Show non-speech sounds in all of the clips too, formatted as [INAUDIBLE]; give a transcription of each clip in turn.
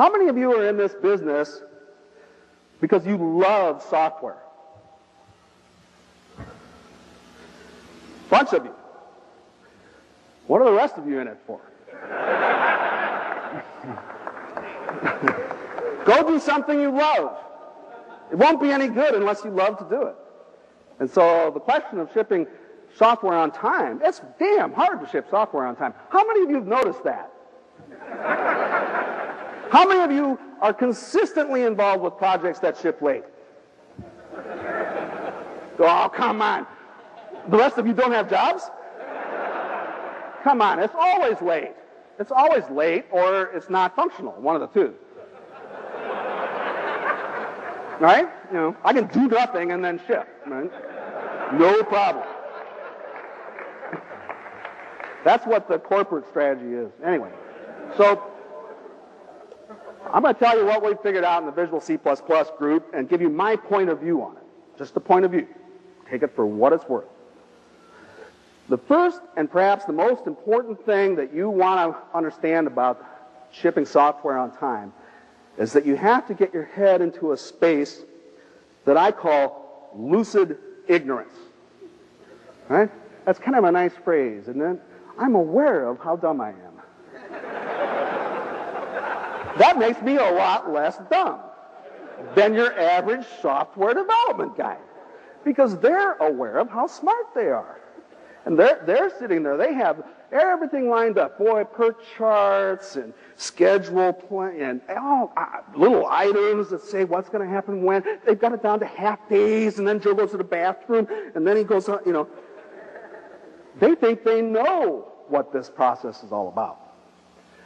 How many of you are in this business because you love software? Bunch of you. What are the rest of you in it for? [LAUGHS] Go do something you love. It won't be any good unless you love to do it. And so the question of shipping software on time, it's damn hard to ship software on time. How many of you have noticed that? How many of you are consistently involved with projects that ship late? Oh, come on. The rest of you don't have jobs? Come on, it's always late. It's always late or it's not functional, one of the two. Right? You know, I can do nothing and then ship, right? No problem. That's what the corporate strategy is. Anyway, so I'm going to tell you what we figured out in the Visual C++ group and give you my point of view on it. Just the point of view. Take it for what it's worth. The first and perhaps the most important thing that you want to understand about shipping software on time is that you have to get your head into a space that I call lucid ignorance. Right? That's kind of a nice phrase, isn't it? I'm aware of how dumb I am. That makes me a lot less dumb than your average software development guy because they're aware of how smart they are. And they're, they're sitting there. They have everything lined up. Boy, PERT charts and schedule plan and all uh, little items that say what's going to happen when. They've got it down to half days, and then Joe goes to the bathroom, and then he goes, on, you know. They think they know what this process is all about.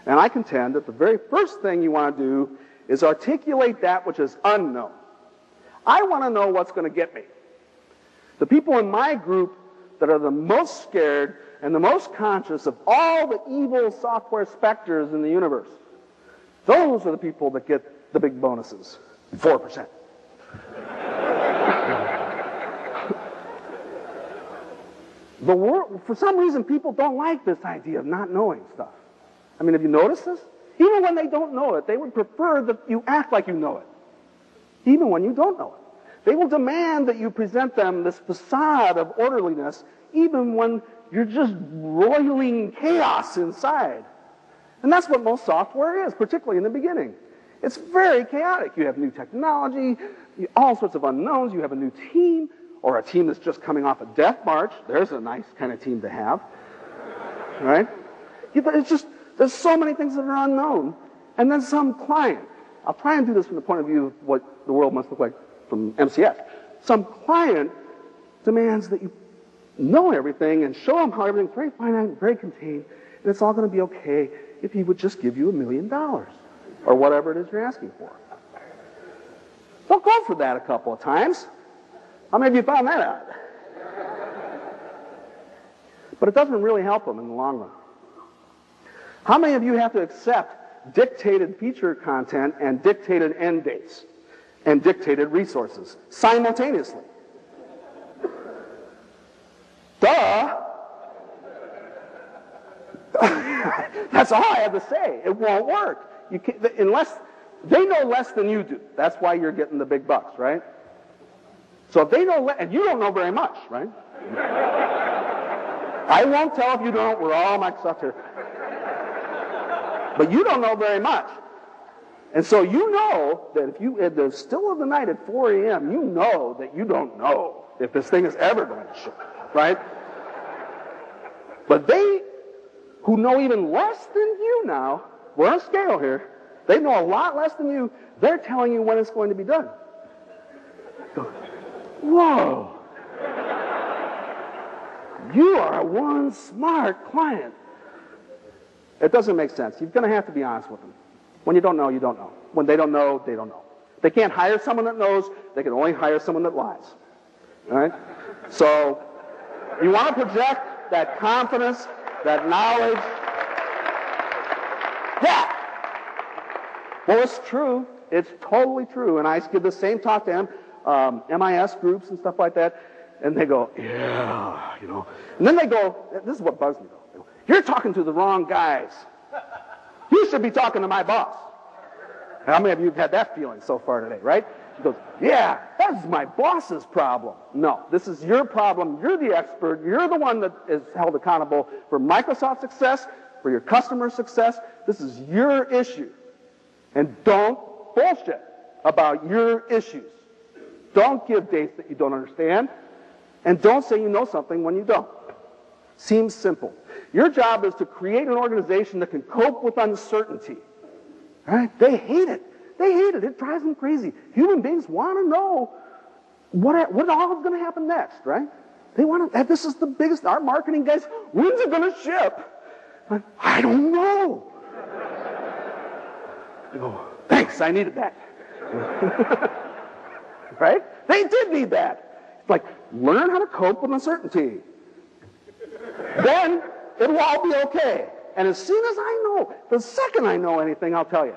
And I contend that the very first thing you want to do is articulate that which is unknown. I want to know what's going to get me. The people in my group that are the most scared and the most conscious of all the evil software specters in the universe. Those are the people that get the big bonuses. 4%. [LAUGHS] the world, for some reason, people don't like this idea of not knowing stuff. I mean, have you noticed this? Even when they don't know it, they would prefer that you act like you know it. Even when you don't know it. They will demand that you present them this facade of orderliness even when you're just roiling chaos inside. And that's what most software is, particularly in the beginning. It's very chaotic. You have new technology, all sorts of unknowns. You have a new team, or a team that's just coming off a death march. There's a nice kind of team to have. Right? It's just, there's so many things that are unknown. And then some client. I'll try and do this from the point of view of what the world must look like from MCS. Some client demands that you know everything and show them how everything's very finite and very contained, and it's all going to be okay if he would just give you a million dollars or whatever it is you're asking for. They'll go for that a couple of times. How many of you found that out? But it doesn't really help them in the long run. How many of you have to accept dictated feature content and dictated end dates? and dictated resources simultaneously. Duh! [LAUGHS] That's all I have to say. It won't work. You can, unless they know less than you do. That's why you're getting the big bucks, right? So if they know, less, and you don't know very much, right? [LAUGHS] I won't tell if you don't. We're all Microsoft here. But you don't know very much. And so you know that if you, at the still of the night at 4 a.m., you know that you don't know if this thing is ever going to ship, right? But they, who know even less than you now, we're on scale here, they know a lot less than you, they're telling you when it's going to be done. Whoa. You are one smart client. It doesn't make sense. You're going to have to be honest with them. When you don't know, you don't know. When they don't know, they don't know. They can't hire someone that knows. They can only hire someone that lies. All right? So you want to project that confidence, that knowledge. Yeah. Well, it's true. It's totally true. And I give the same talk to them, um, MIS groups and stuff like that. And they go, yeah, you know. And then they go, this is what bugs me though. You're talking to the wrong guys. You should be talking to my boss. How many of you have had that feeling so far today, right? She goes, yeah, that's my boss's problem. No, this is your problem. You're the expert. You're the one that is held accountable for Microsoft success, for your customer success. This is your issue. And don't bullshit about your issues. Don't give dates that you don't understand. And don't say you know something when you don't. Seems simple. Your job is to create an organization that can cope with uncertainty. Right? They hate it. They hate it. It drives them crazy. Human beings want to know what, what all is going to happen next, right? They want to, this is the biggest, our marketing guys, when's it going to ship? Like, I don't know. I go, thanks, I needed that. [LAUGHS] right? They did need that. It's like, learn how to cope with uncertainty. then it'll all be okay. And as soon as I know, the second I know anything, I'll tell you.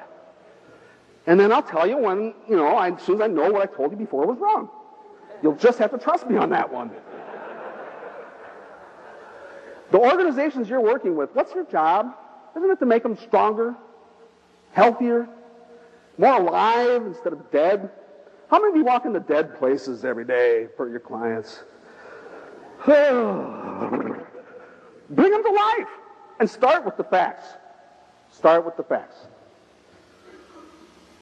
And then I'll tell you when, you know, I, as soon as I know what I told you before was wrong. You'll just have to trust me on that one. The organizations you're working with, what's your job? Isn't it to make them stronger, healthier, more alive instead of dead? How many of you walk into dead places every day for your clients? [SIGHS] Oh, Bring them to life and start with the facts. Start with the facts.